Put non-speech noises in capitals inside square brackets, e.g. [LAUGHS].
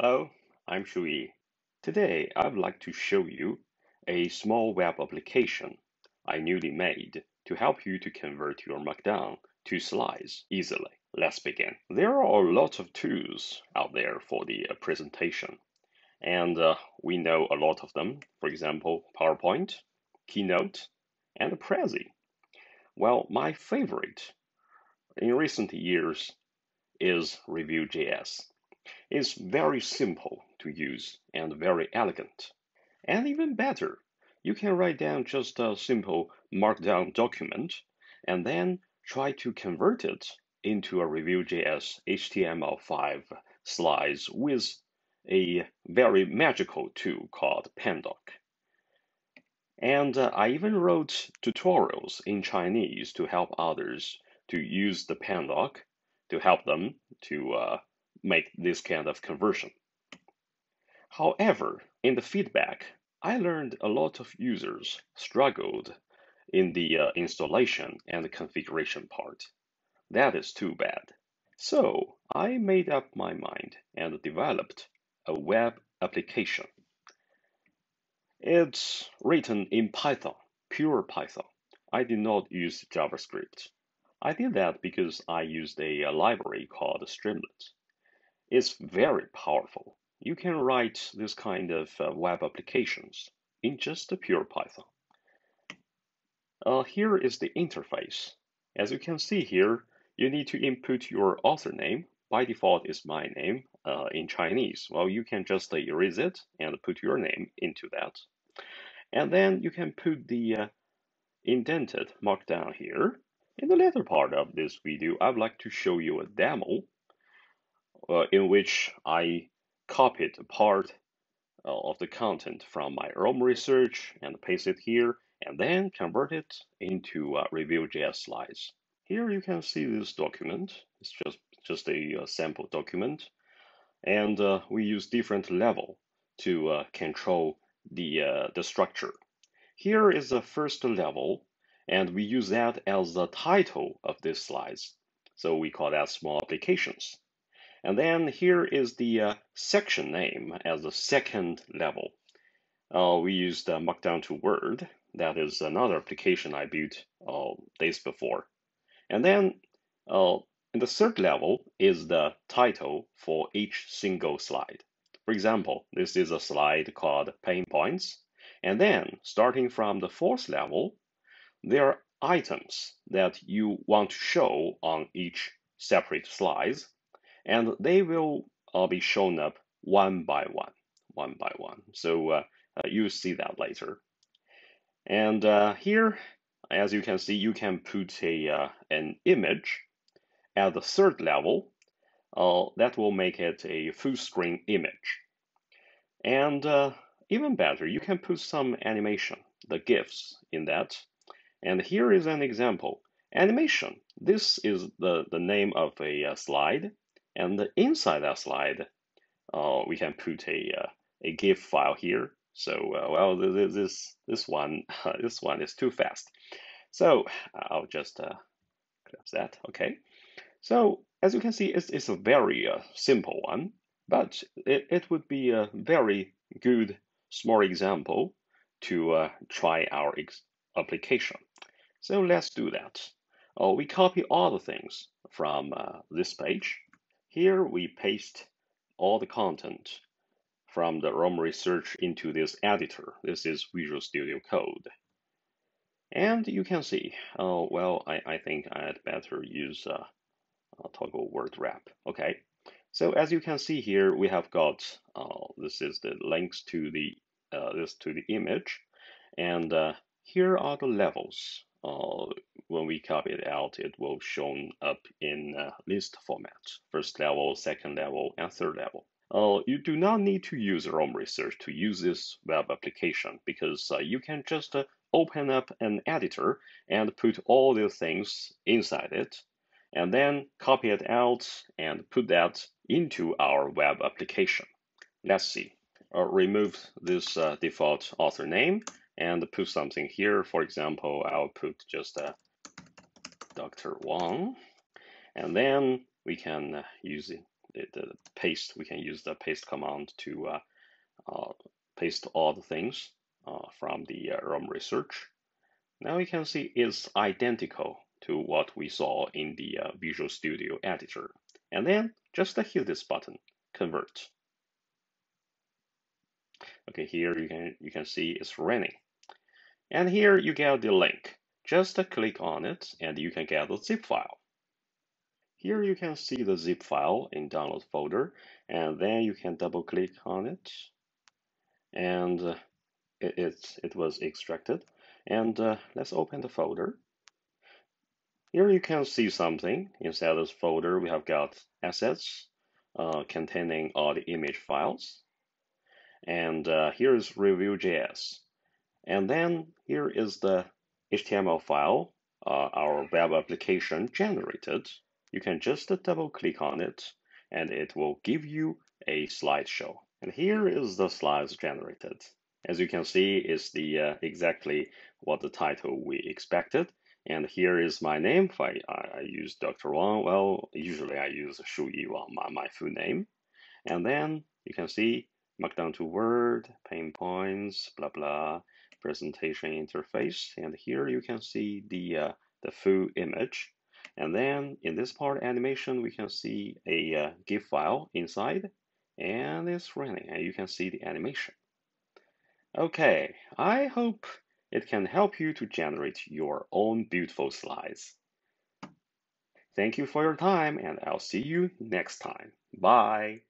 Hello, I'm Shuyi. Today, I'd like to show you a small web application I newly made to help you to convert your Markdown to slides easily. Let's begin. There are a lot of tools out there for the uh, presentation, and uh, we know a lot of them. For example, PowerPoint, Keynote, and Prezi. Well, my favorite in recent years is Reveal.js. It's very simple to use and very elegant. And even better, you can write down just a simple markdown document and then try to convert it into a Reveal.js HTML5 slides with a very magical tool called Pandoc. And uh, I even wrote tutorials in Chinese to help others to use the Pandoc to help them to uh, make this kind of conversion. However, in the feedback, I learned a lot of users struggled in the uh, installation and the configuration part. That is too bad. So I made up my mind and developed a web application. It's written in Python, pure Python. I did not use JavaScript. I did that because I used a, a library called Streamlit. It's very powerful. You can write this kind of uh, web applications in just a pure Python. Uh, here is the interface. As you can see here, you need to input your author name. By default is my name uh, in Chinese. Well, you can just uh, erase it and put your name into that. And then you can put the uh, indented markdown here. In the later part of this video, I'd like to show you a demo uh, in which I copied a part uh, of the content from my own research and paste it here, and then convert it into uh, Reveal.js slides. Here you can see this document. It's just, just a, a sample document, and uh, we use different level to uh, control the, uh, the structure. Here is the first level, and we use that as the title of this slides. So we call that small applications. And then here is the uh, section name as the second level. Uh, we used uh, Markdown to Word. That is another application I built uh, days before. And then uh, in the third level is the title for each single slide. For example, this is a slide called Pain Points. And then starting from the fourth level, there are items that you want to show on each separate slides and they will uh, be shown up one by one, one by one. So uh, uh, you'll see that later. And uh, here, as you can see, you can put a an image at the third level. That will make it a full screen image. And even better, you can put some animation, the GIFs in that. And here is an example. Animation. This is the, the name of a slide and inside that slide, uh, we can put a, uh, a GIF file here. So, uh, well, this, this one, [LAUGHS] this one is too fast. So I'll just uh, close that, okay. So as you can see, it's, it's a very uh, simple one, but it, it would be a very good small example to uh, try our application. So let's do that. Uh, we copy all the things from uh, this page here we paste all the content from the Roam research into this editor. This is Visual Studio Code. And you can see, oh, well, I, I think I'd better use uh, toggle word wrap. Okay, so as you can see here, we have got, uh, this is the links to the, uh, this to the image. And uh, here are the levels uh, when we copy it out, it will show up in uh, list format, first level, second level, and third level. Uh, you do not need to use Roam Research to use this web application because uh, you can just uh, open up an editor and put all the things inside it, and then copy it out and put that into our web application. Let's see. Uh, remove this uh, default author name and put something here. For example, I'll put just a Dr. Wang, and then we can use the paste. We can use the paste command to uh, uh, paste all the things uh, from the uh, Roam research. Now we can see it's identical to what we saw in the uh, Visual Studio editor. And then just hit this button, convert. Okay, here you can you can see it's running. And here you get the link. Just click on it and you can get the zip file. Here you can see the zip file in download folder and then you can double click on it and uh, it, it, it was extracted. And uh, let's open the folder. Here you can see something. Inside this folder, we have got assets uh, containing all the image files. And uh, here is reveal.js. And then here is the HTML file uh, our web application generated. You can just double click on it and it will give you a slideshow. And here is the slides generated. As you can see, it's the uh, exactly what the title we expected. And here is my name. If I, I use Dr. Wang, well, usually I use Shu Yi Wang, my, my full name. And then you can see Markdown to Word, pain points, blah, blah, presentation interface. And here you can see the, uh, the full image. And then in this part animation, we can see a uh, GIF file inside and it's running and you can see the animation. Okay, I hope it can help you to generate your own beautiful slides. Thank you for your time and I'll see you next time. Bye.